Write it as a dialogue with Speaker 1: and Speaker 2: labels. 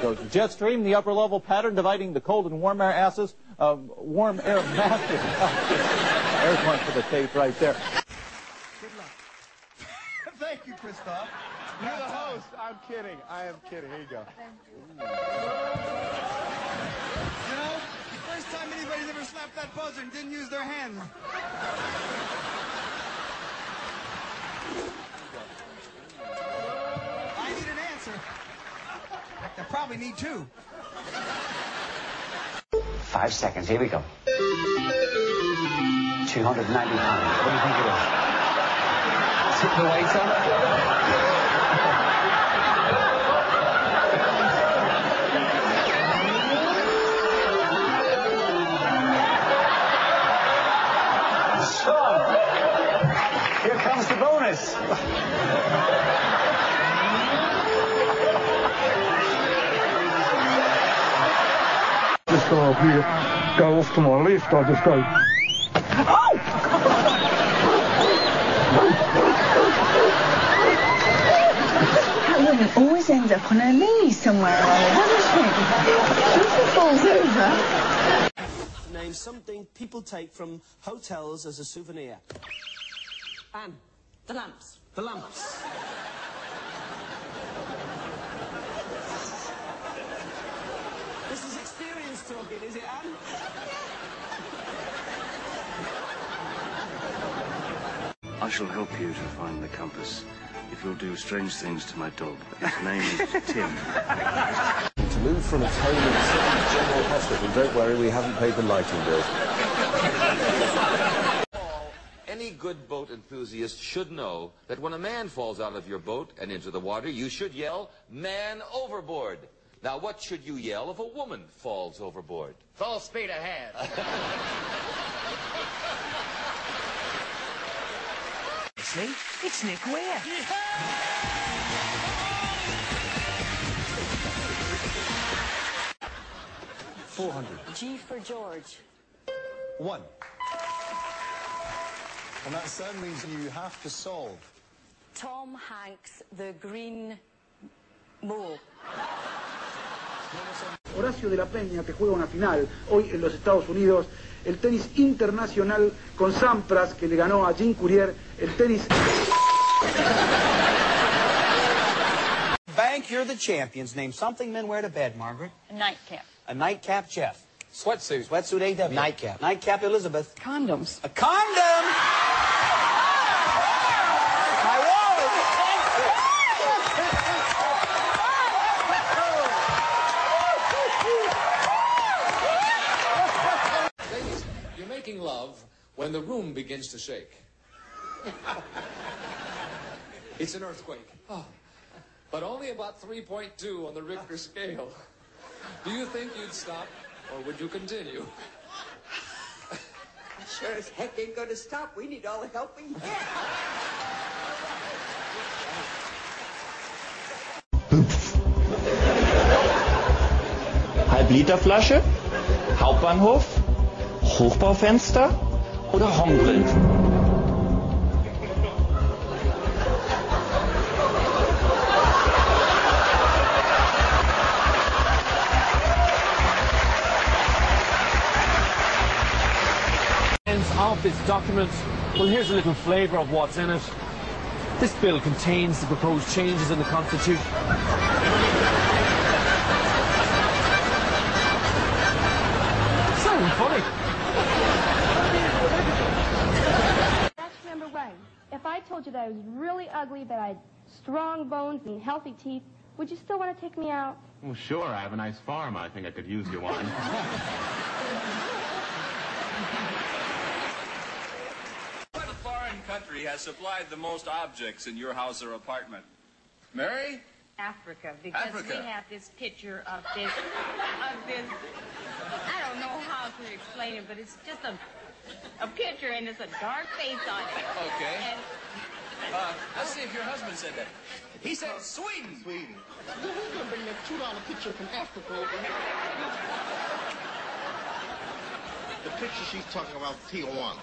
Speaker 1: goes the jet stream, the upper level pattern dividing the cold and warm air asses, uh, warm air masses. There's one for the tape right there. Good luck.
Speaker 2: Thank you, Christoph.
Speaker 3: You're the host. I'm kidding. I am kidding. Here you go.
Speaker 2: You know, first time anybody's ever slapped that buzzer and didn't use their hands. I probably need two.
Speaker 4: Five seconds. Here we go. 290 pounds. What do you think it is? Tip the weight on it? Sean, here comes the bonus.
Speaker 5: Go up here, go off to my left, I just go. Oh!
Speaker 6: That woman always ends up on her knees somewhere or other, doesn't she? She falls over.
Speaker 7: Name something people take from hotels as a souvenir. Anne.
Speaker 8: The lamps.
Speaker 7: The lamps. this is experience is it, Anne?
Speaker 9: I shall help you to find the compass if you'll do strange things to my dog. His name is Tim.
Speaker 10: To move from its home in City General Hospital, don't worry, we haven't paid the lighting bill.
Speaker 11: Any good boat enthusiast should know that when a man falls out of your boat and into the water, you should yell, man overboard. Now, what should you yell if a woman falls overboard?
Speaker 12: Full speed ahead.
Speaker 8: Honestly, it's Nick Ware.
Speaker 2: Four hundred.
Speaker 8: G for George.
Speaker 2: One. And that sound means you have to solve.
Speaker 8: Tom Hanks, the green mole.
Speaker 5: Horacio de la Peña, que juega una final hoy en los Estados Unidos, el tenis internacional con Sampras, que le ganó a Jean Courier, el tenis...
Speaker 13: Bank, you're the champions. Name something men wear to bed, Margaret.
Speaker 8: A nightcap.
Speaker 13: A nightcap, Jeff.
Speaker 12: Sweatsuit.
Speaker 13: Sweatsuit, AW. Nightcap. Nightcap, Elizabeth.
Speaker 8: Condoms.
Speaker 13: A condom!
Speaker 12: When the room begins to shake. it's an earthquake. Oh. But only about 3.2 on the Richter scale. Do you think you'd stop, or would you continue?
Speaker 14: Sure as heck ain't gonna stop. We need all the help we can get.
Speaker 15: Halbliterflasche, Hauptbahnhof, Hochbaufenster oder Hongrill?
Speaker 16: of this document, well, here's a little flavour of what's in it. This bill contains the proposed changes in the Constitution. Sound funny.
Speaker 17: If I told you that I was really ugly, but I had strong bones and healthy teeth, would you still want to take me out?
Speaker 18: Well, sure. I have a nice farm. I think I could use you one.
Speaker 19: What foreign country has supplied the most objects in your house or apartment? Mary?
Speaker 20: Africa, because
Speaker 19: Africa.
Speaker 20: we have this picture of this, of this, I don't know how to explain it, but it's just a, a picture and it's a dark face on it.
Speaker 19: Okay.
Speaker 20: And
Speaker 19: Uh, let's see if your husband said that. He said Sweden.
Speaker 21: Sweden. We're gonna bring that two dollar picture from Africa over here. The picture she's talking about Tijuana.